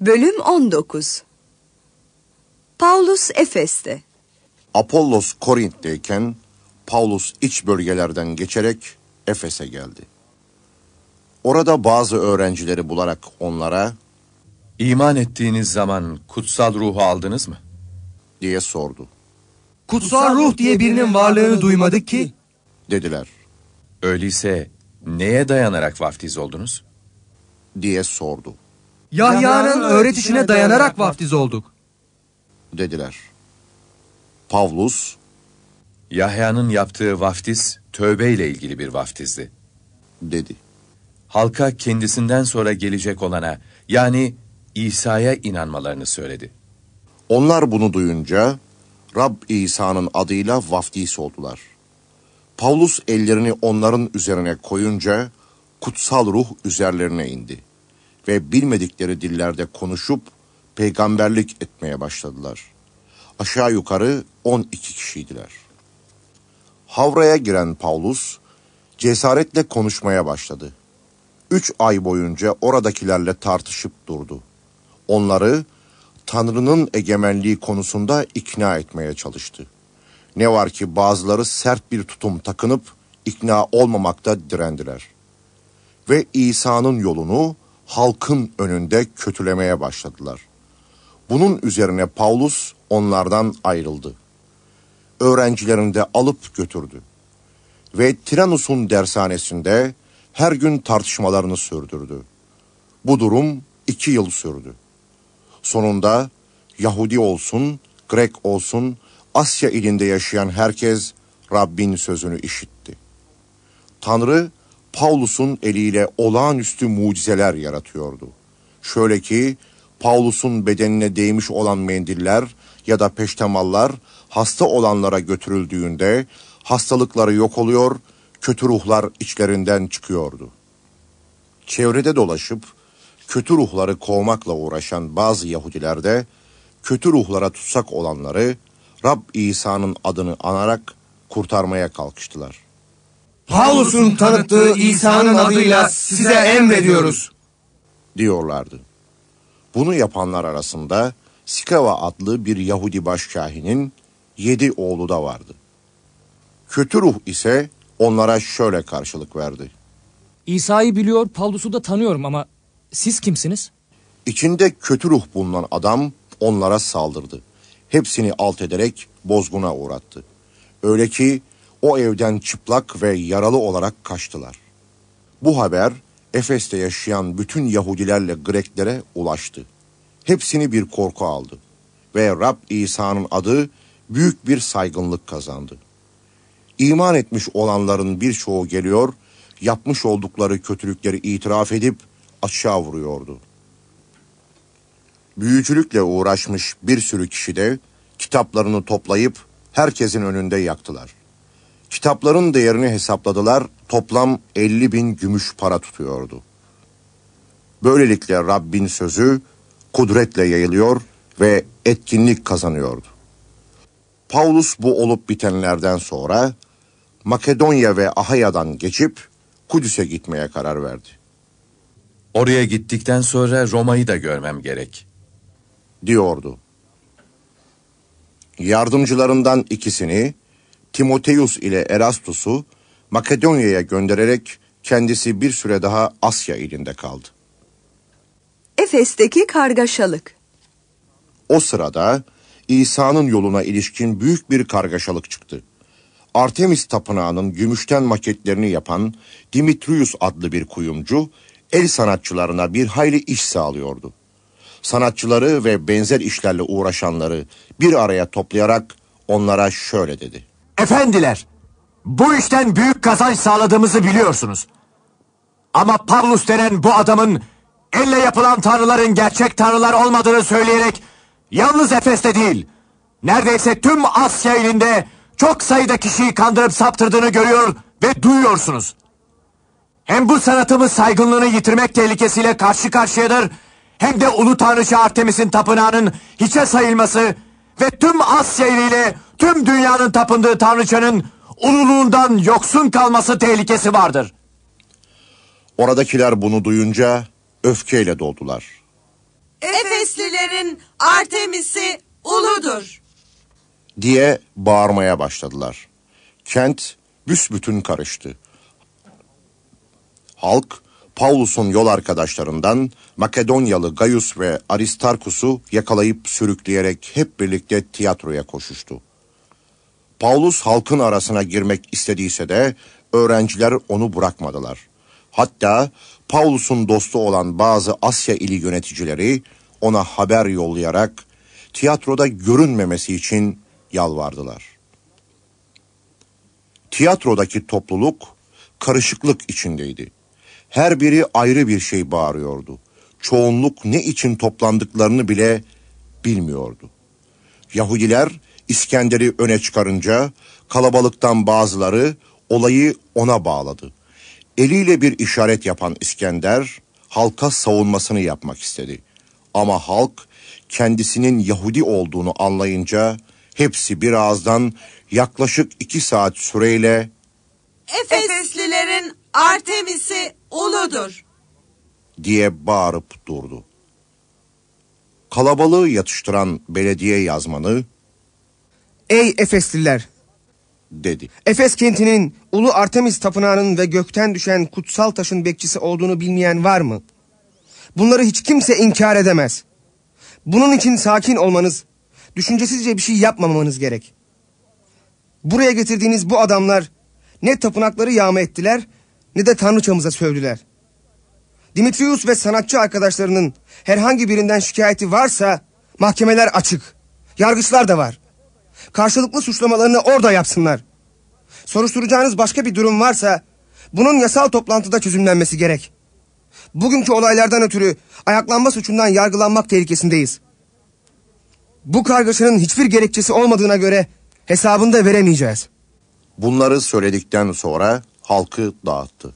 Bölüm 19 Paulus Efes'te Apollos Korint'teyken Paulus iç bölgelerden geçerek Efes'e geldi. Orada bazı öğrencileri bularak onlara İman ettiğiniz zaman kutsal ruhu aldınız mı? diye sordu. Kutsal ruh diye birinin varlığını duymadık ki. Dediler Öyleyse neye dayanarak vaftiz oldunuz? diye sordu. Yahya'nın öğretişine dayanarak vaftiz olduk. Dediler. Pavlus Yahya'nın yaptığı vaftiz tövbe ile ilgili bir vaftizdi. dedi. Halka kendisinden sonra gelecek olana yani İsa'ya inanmalarını söyledi. Onlar bunu duyunca Rab İsa'nın adıyla vaftiz oldular. Paulus ellerini onların üzerine koyunca kutsal ruh üzerlerine indi ve bilmedikleri dillerde konuşup peygamberlik etmeye başladılar. Aşağı yukarı 12 kişiydiler. Havraya giren Paulus cesaretle konuşmaya başladı. Üç ay boyunca oradakilerle tartışıp durdu. Onları Tanrı'nın egemenliği konusunda ikna etmeye çalıştı. Ne var ki bazıları sert bir tutum takınıp ikna olmamakta direndiler. Ve İsa'nın yolunu halkın önünde kötülemeye başladılar. Bunun üzerine Paulus onlardan ayrıldı. Öğrencilerini de alıp götürdü. Ve Tiranus'un dershanesinde her gün tartışmalarını sürdürdü. Bu durum iki yıl sürdü. Sonunda Yahudi olsun, Grek olsun, Asya ilinde yaşayan herkes Rabbin sözünü işitti. Tanrı Paulus'un eliyle olağanüstü mucizeler yaratıyordu. Şöyle ki Paulus'un bedenine değmiş olan mendiller ya da peştemallar hasta olanlara götürüldüğünde hastalıkları yok oluyor, kötü ruhlar içlerinden çıkıyordu. Çevrede dolaşıp kötü ruhları kovmakla uğraşan bazı Yahudiler de kötü ruhlara tutsak olanları Rab İsa'nın adını anarak kurtarmaya kalkıştılar. Paulus'un tanıttığı İsa'nın adıyla size emrediyoruz. diyorlardı. Bunu yapanlar arasında Sikava adlı bir Yahudi başkahinin yedi oğlu da vardı. Kötü ruh ise onlara şöyle karşılık verdi. İsa'yı biliyor, Pavlus'u da tanıyorum ama siz kimsiniz? İçinde kötü ruh bulunan adam onlara saldırdı. Hepsini alt ederek bozguna uğrattı. Öyle ki o evden çıplak ve yaralı olarak kaçtılar. Bu haber Efes'te yaşayan bütün Yahudilerle Greklere ulaştı. Hepsini bir korku aldı ve Rab İsa'nın adı büyük bir saygınlık kazandı. İman etmiş olanların birçoğu geliyor, yapmış oldukları kötülükleri itiraf edip aşağı vuruyordu. Büyücülükle uğraşmış bir sürü kişi de kitaplarını toplayıp herkesin önünde yaktılar. Kitapların değerini hesapladılar, toplam 50 bin gümüş para tutuyordu. Böylelikle Rabbin sözü kudretle yayılıyor ve etkinlik kazanıyordu. Paulus bu olup bitenlerden sonra Makedonya ve Ahaya'dan geçip Kudüs'e gitmeye karar verdi. Oraya gittikten sonra Roma'yı da görmem gerek. diyordu. Yardımcılarından ikisini Timoteus ile Erastus'u Makedonya'ya göndererek kendisi bir süre daha Asya ilinde kaldı. Efes'teki kargaşalık O sırada İsa'nın yoluna ilişkin büyük bir kargaşalık çıktı. Artemis tapınağının gümüşten maketlerini yapan Dimitrius adlı bir kuyumcu el sanatçılarına bir hayli iş sağlıyordu. Sanatçıları ve benzer işlerle uğraşanları bir araya toplayarak onlara şöyle dedi. Efendiler, bu işten büyük kazanç sağladığımızı biliyorsunuz. Ama Pavlus denen bu adamın elle yapılan tanrıların gerçek tanrılar olmadığını söyleyerek yalnız Efes'te değil, neredeyse tüm Asya ilinde çok sayıda kişiyi kandırıp saptırdığını görüyor ve duyuyorsunuz. Hem bu sanatımız saygınlığını yitirmek tehlikesiyle karşı karşıyadır, hem de Ulu Tanrıça Artemis'in tapınağının hiçe sayılması ve tüm Asya ile tüm dünyanın tapındığı Tanrıçanın ululuğundan yoksun kalması tehlikesi vardır. Oradakiler bunu duyunca öfkeyle doldular. Efeslilerin Artemis'i uludur. diye bağırmaya başladılar. Kent büsbütün karıştı. Halk Paulus'un yol arkadaşlarından Makedonyalı Gaius ve Aristarkus'u yakalayıp sürükleyerek hep birlikte tiyatroya koşuştu. Paulus halkın arasına girmek istediyse de öğrenciler onu bırakmadılar. Hatta Paulus'un dostu olan bazı Asya ili yöneticileri ona haber yollayarak tiyatroda görünmemesi için yalvardılar. Tiyatrodaki topluluk karışıklık içindeydi. Her biri ayrı bir şey bağırıyordu. Çoğunluk ne için toplandıklarını bile bilmiyordu. Yahudiler İskender'i öne çıkarınca kalabalıktan bazıları olayı ona bağladı. Eliyle bir işaret yapan İskender halka savunmasını yapmak istedi. Ama halk kendisinin Yahudi olduğunu anlayınca hepsi bir ağızdan yaklaşık iki saat süreyle Efeslilerin Artemis'i uludur. diye bağırıp durdu. Kalabalığı yatıştıran belediye yazmanı Ey Efesliler! dedi. Efes kentinin Ulu Artemis tapınağının ve gökten düşen kutsal taşın bekçisi olduğunu bilmeyen var mı? Bunları hiç kimse inkar edemez. Bunun için sakin olmanız, düşüncesizce bir şey yapmamanız gerek. Buraya getirdiğiniz bu adamlar ne tapınakları yağma ettiler ne de tanrıçamıza sövdüler. Dimitrius ve sanatçı arkadaşlarının herhangi birinden şikayeti varsa mahkemeler açık. Yargıçlar da var. Karşılıklı suçlamalarını orada yapsınlar. Soruşturacağınız başka bir durum varsa bunun yasal toplantıda çözümlenmesi gerek. Bugünkü olaylardan ötürü ayaklanma suçundan yargılanmak tehlikesindeyiz. Bu kargaşanın hiçbir gerekçesi olmadığına göre hesabını da veremeyeceğiz. Bunları söyledikten sonra halkı dağıttı.